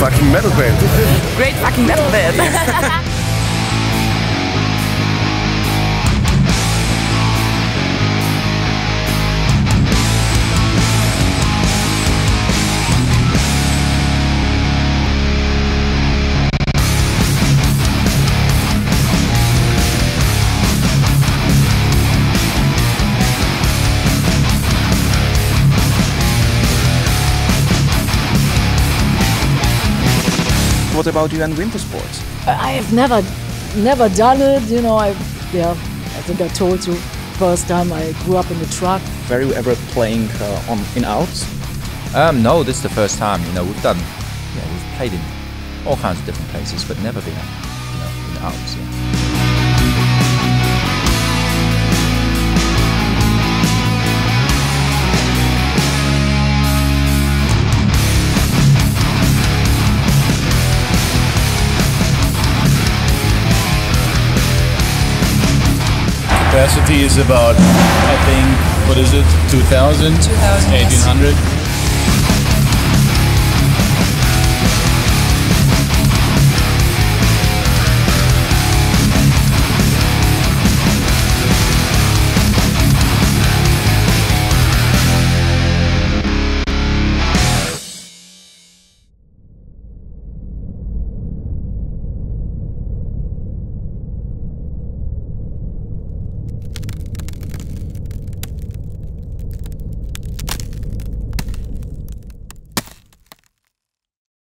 fucking metal band. Great fucking metal band. What about you and winter sports? I have never, never done it. You know, I, yeah, I think I told you first time I grew up in the truck. Were you ever playing uh, on in Alps? Um, no, this is the first time. You know, we've done, yeah, we've played in all kinds of different places, but never been, you know, in the Alps. Yeah. Capacity is about, I think, what is it, 2000? 2000, yes. 1800?